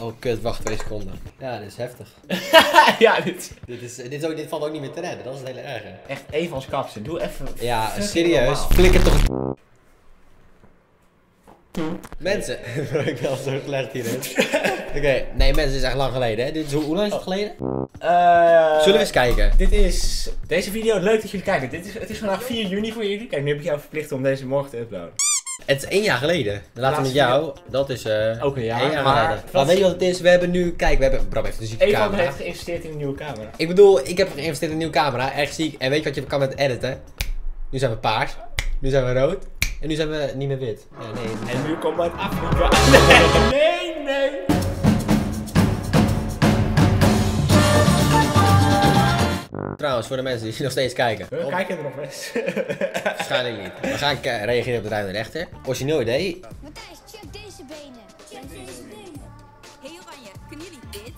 Oh kut, wacht twee seconden. Ja, dit is heftig. ja, dit Dit, is, dit, is ook, dit valt ook niet meer te redden, dat is het hele erge. echt even als kapsen. Doe even. Ja, serieus. Flikker toch. Mensen. ik ben al zo slecht hierin. Oké, nee mensen, dit is echt lang geleden hè. Dit is, hoe, hoe lang is het geleden? Eh, Zullen we eens kijken? Dit is. Deze video, leuk dat jullie kijken. Dit is, het is vandaag 4 juni voor jullie. Kijk, nu heb ik jou verplicht om deze morgen te uploaden. Het is één jaar geleden. De laatste met jou, dat is eh Ook een jaar, één jaar maar- geleden. Maar weet je wat het is? We hebben nu, kijk, we hebben, Bram heeft een zieke Evan camera. heeft geïnvesteerd in een nieuwe camera. Ik bedoel, ik heb geïnvesteerd in een nieuwe camera, echt ziek. En weet je wat je kan met editen? Nu zijn we paars, nu zijn we rood en nu zijn we niet meer wit. Ja, nee, En nu komt uit Afrika. Nee, nee, nee. Trouwens, voor de mensen die nog steeds kijken. We Op- kijken er nog best. Waarschijnlijk niet. We gaan ke- reageren op de ruimte rechter. Origineel idee. Matthijs, check deze benen. Check deze benen. Hey Oranje, kunnen jullie dit?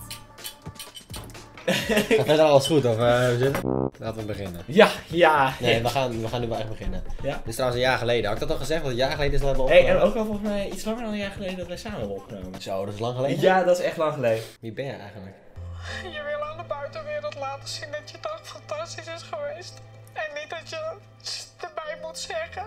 Gaat verder alles goed of eh, we zitten? Laten we beginnen. Ja, ja. Nee, we gaan, we gaan nu wel echt beginnen. Ja. Dit is trouwens een jaar geleden. Had ik dat al gezegd? Dat het een jaar geleden is dat we hebben Hey, opgenomen? en ook al volgens mij iets langer dan een jaar geleden dat wij samen hebben opgenomen. Zo, dat is lang geleden? Ja, dat is echt lang geleden. Wie ben je eigenlijk? Je buitenwereld laten zien dat je dag fantastisch is geweest. En niet dat je erbij moet zeggen.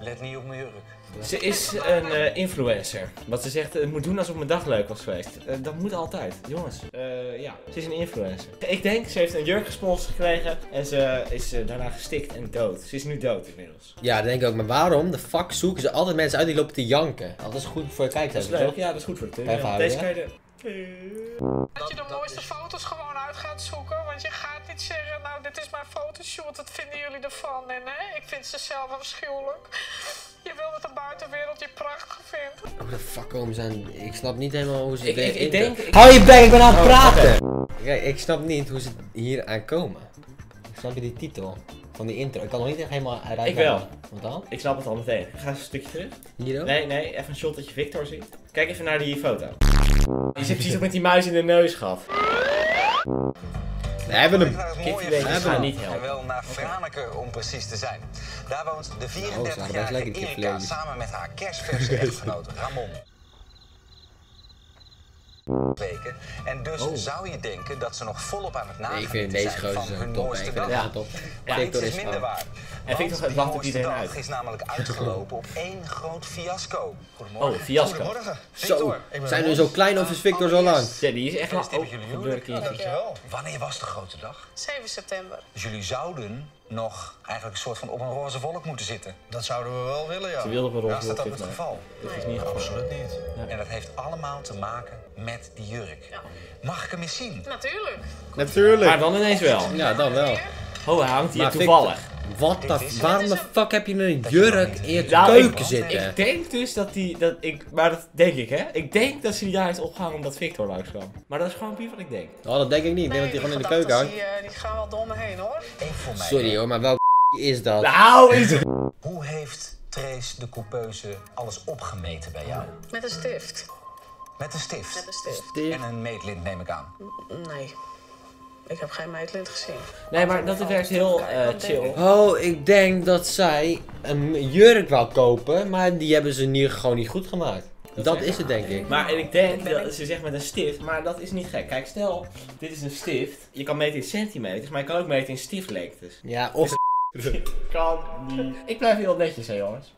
Let niet op mijn jurk. Ze is een eh, influencer. Wat ze zegt, het moet doen alsof mijn dag leuk was geweest. Eh, dat moet altijd. Jongens, eh, ja, ze is een influencer. Ik denk, ze heeft een jurk gesponsord gekregen en ze is daarna gestikt en dood. Ze is nu dood inmiddels. Ja, dat denk ik ook. Maar waarom de fuck zoeken ze altijd mensen uit die lopen te janken? Oh, dat is goed voor je Dat is leuk. toch? Ja, dat is goed voor de houden, Deze ja? kan je. Dat je de mooiste foto's gewoon uit gaat zoeken. Want je gaat niet zeggen, nou dit is mijn fotoshoot, wat vinden jullie ervan? En hè, ik vind ze zelf afschuwelijk. Je wil dat de buitenwereld je prachtig vindt. Hoe de fuck komen ze aan? Ik snap niet helemaal hoe ze Ik- dit ik- ik denk- ik- Hou je bek, ik ben aan het Oh, praten! Kijk, ik snap niet hoe ze hier aan komen. Snap je die titel van die intro? Ik kan nog niet echt helemaal eruit Ik wel. Wat dan? Ik snap het al meteen. Ik ga eens een stukje terug. Hier ook? Nee, nee, even een shot dat je Victor ziet. Kijk even naar die foto. Je zit precies ook met die muis in de neus gehad. We hebben hem. Friesland. gaat niet En helpen. wel naar Franeker om precies te zijn. Daar woont de Oh, ze waren best 34-jarige lekker, die Erika samen met haar kerstverse echtgenoot Ramon. Weken. En dus Oh. zou je denken dat ze nog volop aan het Nee, ik nagenieten vind deze zijn van zo hun top. mooiste Ik dag. deze top. Ja, Victor Niets is minder waar. En Victor Want het iedereen dag uit. is namelijk uitgelopen op één groot fiasco. Goedemorgen. Oh, fiasco. Goedemorgen. Zo, Victor, ik ben zijn we zo klein of is Victor zo lang? Ja, die is echt wel Gefeliciteerd met jullie. Wanneer was de grote dag? 7 september. Dus jullie zouden nog eigenlijk een soort van op een roze wolk moeten zitten. Dat zouden we wel willen, ja. Ze een dat ook het geval? Dat is niet het geval. Absoluut niet. En dat heeft allemaal te maken met die jurk. Mag ik hem eens zien? Natuurlijk. Natuurlijk. Maar dan ineens wel. Ja, dan wel. Oh, hij hangt hier Maar toevallig. Wat de, waarom de fuck heb je een jurk in je Nou, keuken ik, zitten? Ik denk dus dat die, dat ik, maar dat denk ik hè. Ik denk dat ze die daar is opgehangen omdat Victor langs kwam. Maar dat is gewoon puur wat ik denk. Oh, dat denk ik niet. Ik denk dat hij gewoon in de keuken hangt. Die, eh, die gaan wel door me heen hoor. Eén voor mij. Sorry hoor, maar welke is dat? Nou, is het. Hoe heeft Trace de coupeuse alles opgemeten bij jou? Met een stift. Met een stift? Met een stift. En een meetlint neem ik aan. Nee. Ik heb geen meetlint gezien. Nee, maar dat werkt heel eh, chill. Oh, ik denk dat zij een jurk wou kopen, maar die hebben ze nu gewoon niet goed gemaakt. Dat is het denk ik. Maar en ik denk dat ze zegt met een stift, maar dat is niet gek. Kijk, stel, dit is een stift. Je kan meten in centimeters, maar je kan ook meten in stiftlengtes. Ja, of... Kan niet. Ik blijf heel netjes, hè, jongens.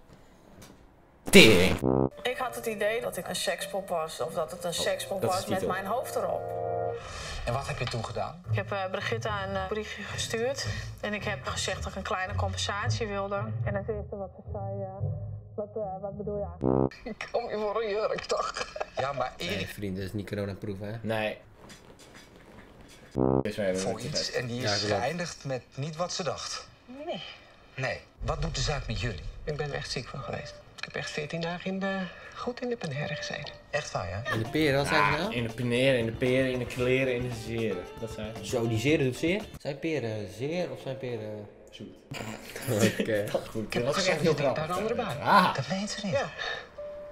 Tering. Ik had het idee dat ik een sekspop was. Of dat het een sekspop Oh, is was met mijn hoofd erop. En wat heb je toen gedaan? Ik heb eh, Brigitta een eh, briefje gestuurd. En ik heb gezegd dat ik een kleine compensatie wilde. En het eerste wat ze zei... eh, wat, eh, wat bedoel je? Ik kom je voor een jurk, toch? Ja, maar Nee, Erik vriend, dat is niet coronaproof, hè? Nee. Voor iets en die is geëindigd met niet wat ze dacht. Nee. Nee. Wat doet de zaak met jullie? Ik ben er echt ziek van geweest. Ik heb echt 14 dagen in de, goed in de panère gezeten. Echt waar, ja? En de peren, wat zijn ze nou? In de paneren, in de peren, in de kleren, in de zeren. Dat zijn ze. Zo, die zeren doet zeer? Zijn peren zeer of zijn peren... Zoet. Oké. Goed, Ik heb dat gezegd, ik denk grappig. daar een andere bij. Ah, Dat meent ze niet. Ja.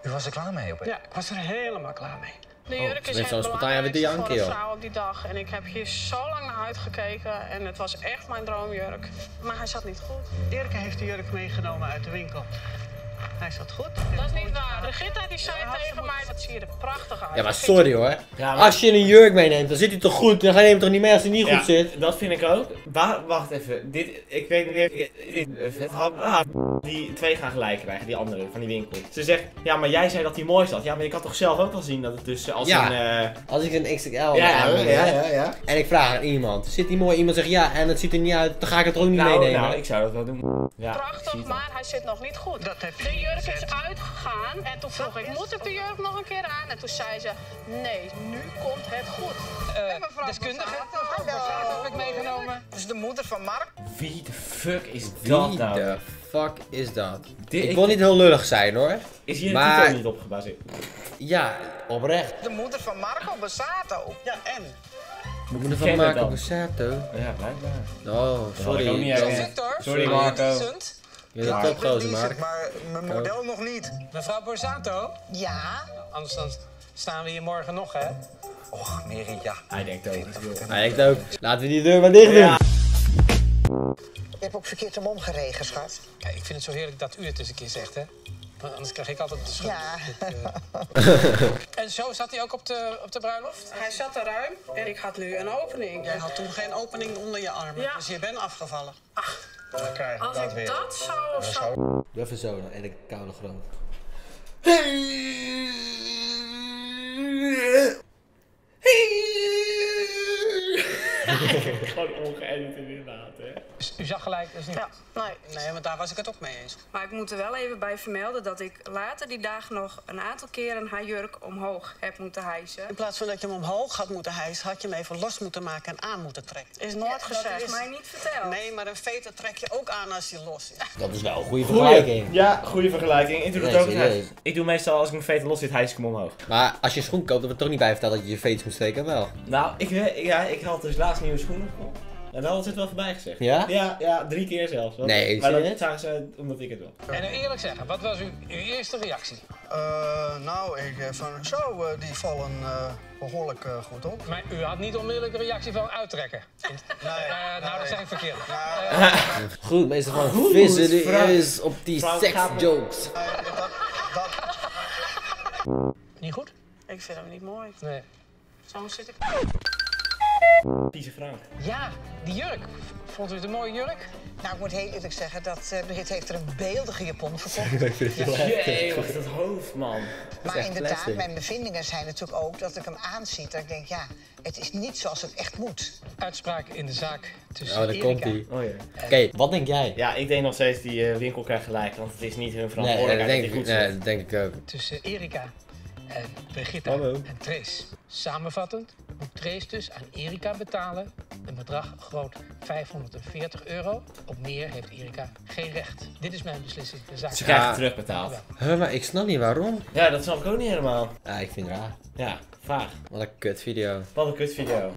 U was er klaar mee op Ja, ik was er helemaal klaar mee. De Oh, jurk ze is heeft het belangrijkste voor een vrouw op die dag. En ik heb hier zo lang naar uitgekeken. En het was echt mijn droomjurk. Maar hij zat niet goed. Erika heeft de jurk meegenomen uit de winkel. Hij zat goed. Dat is niet waar. Brigitta die zei tegen mij, dat zie je er prachtig uit. Ja, maar sorry hoor. Ja, maar- Als je een jurk meeneemt, dan zit hij toch goed? Dan ga je hem toch niet mee als hij niet Ja, goed zit? Dat vind ik ook. Wa wacht even. Dit, ik weet niet meer. Het had, ah, die twee gaan gelijk krijgen, die andere van die winkel. Ze zegt, ja, maar jij zei dat die mooi zat. Ja, maar je kan toch zelf ook wel zien dat het dus als Ja. een. eh, Als ik een XXL ja, ja, aan ja, heb, ja, ja. en ik vraag aan iemand, zit die mooi? Iemand zegt ja en het ziet er niet uit, dan ga ik het er ook niet Nou, meenemen. nou, ik zou dat wel doen. Ik Prachtig, al. maar hij zit nog niet goed. Dat heb je de jurk is uitgegaan en toen vroeg ik, moet ik de jurk nog een keer aan? En toen zei ze, nee, nu komt het goed. Uh, deskundige. Mevrouw heb ik meegenomen. Dat is de moeder van Mark. Wie de fuck is dat Wie nou? de fuck is dat? Dit- ik ik- wil niet heel lullig zijn hoor. Is hier Maar- een titel niet op gebaseerd? Ja, oprecht. De moeder van Marco Bassato. Ja, en? Ken het maken dan. Borsato? Ja, blijkbaar. Oh, sorry. Dat-. Sorry, Marco. Je bent een topgozer. Maar mijn model nog niet. Mevrouw Borsato, Ja. anders dan staan we hier morgen nog, hè? Och, Mary, ja. Hij denkt ook. Hij denkt ook, laten we die deur maar dicht doen. Ja. Je hebt ook verkeerd om omgeregen, schat. Kijk, ik vind het zo heerlijk dat u het eens een keer zegt, hè? Want anders krijg ik altijd de schuld. Ja. Eh. en zo zat hij ook op de, op de bruiloft? Hij zat er ruim en ik had nu een opening. Jij had toen geen opening onder je armen, Ja. dus je bent afgevallen. Als dat ik weer. dat zou, zou Doe even zo dan, en ik koude groot. Gewoon ongeëdit inderdaad, hè. Dus u zag gelijk, dat is niet... Ja, nee. Nee, maar daar was ik het ook mee eens. Maar ik moet er wel even bij vermelden dat ik later die dag nog een aantal keren haar jurk omhoog heb moeten hijsen. In plaats van dat je hem omhoog had moeten hijsen, had je hem even los moeten maken en aan moeten trekken. Is nooit dat gezegd. is- mij niet verteld. Nee, maar een veter trek je ook aan als hij los is. Dat is wel een goede Goeie. vergelijking. Ja, goede vergelijking. Ik doe dat ook. Ik doe meestal als ik mijn veten los zit, hijs ik hem omhoog. Maar als je schoen koopt, dan wordt toch niet bij verteld dat je je veters moet steken, wel? Nou, ik, weet- ja, ik had dus laatst nieuwe schoenen gekocht. En dan had het wel voorbij gezegd. Ja? Ja, ja drie keer zelfs. Want- Nee, Maar dat zagen ze omdat ik het wil. En eerlijk zeggen, wat was uw, uw eerste reactie? nou, ik van zo, die vallen behoorlijk goed op. Maar u had niet onmiddellijk een reactie van uittrekken. Nee, Eh, nou, dat ik verkeerd. Goed, meester van Goed, vissen die is op die me- jokes. Niet goed? Ik vind hem niet mooi. Nee. Zo zit ik. Vieze Frank. Ja, die jurk. Vond u het een mooie jurk? Nou, ik moet heel eerlijk zeggen dat uh, Brigitte heeft er een beeldige japon verkocht. Jee, wat is dat hoofd, man. Maar echt inderdaad, plastic. mijn bevindingen zijn natuurlijk ook dat ik hem aanzie. Dat ik denk, ja, het is niet zoals het echt moet. Uitspraak in de zaak tussen Oh, daar komt Erika hij. Oh ja. Oké, wat denk jij? Ja, ik denk nog steeds die eh, winkel krijgt gelijk, want het is niet hun Nee, verantwoordelijkheid dat dat denk, nee, dat denk ik ook. tussen Erika en Brigitta Hallo. en Trace. Samenvattend moet Trace dus aan Erika betalen een bedrag groot 540 euro. Op meer heeft Erika geen recht. Dit is mijn beslissing. De zaak Ze het terugbetaald. Huh, maar ik snap niet waarom. Ja, dat snap ik ook niet helemaal. Ja, ik vind het raar. Ja, vaag. Wat een kut video. Wat een kut video.